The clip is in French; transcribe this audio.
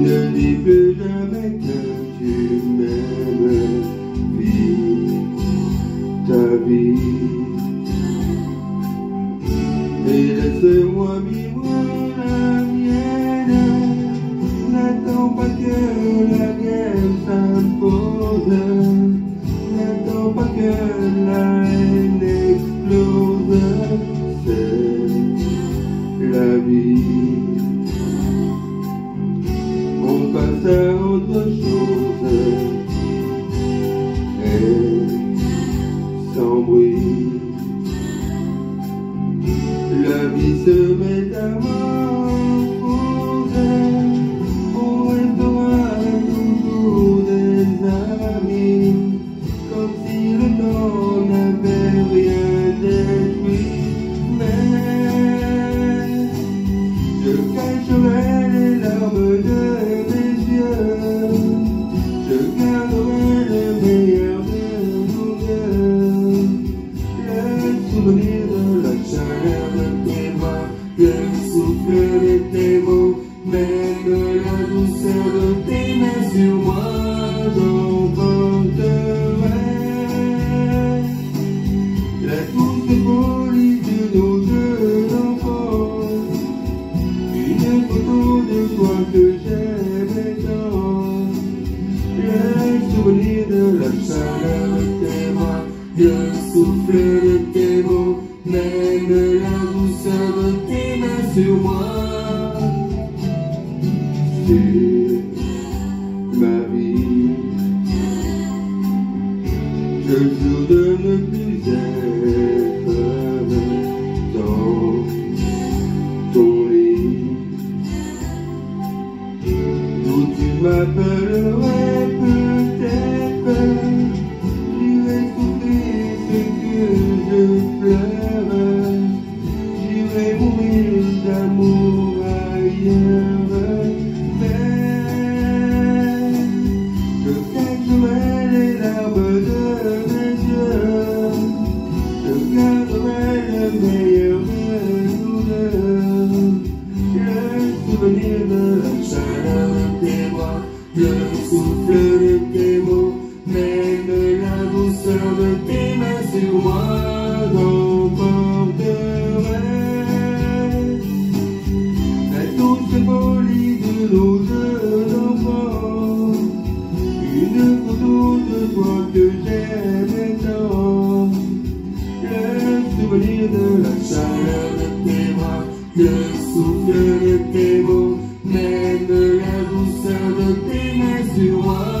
Ne dis plus jamais que tu m'aimes, vis ta vie. passer autre chose et sans bruit la vie se met à moi Le souffle de tes mots, même la douceur de tes mains sur moi. Tu, ma vie, je jure de ne plus être dans ton lit où tu m'appelles. estrela de remoinhos da moaiamba Protect the man in our burden Look out the man and may you. Just to believe that I'm sorry they want Just to fleur de de la chaleur de tes bras, le souffle de tes mots, de la douceur de tes mains sur moi.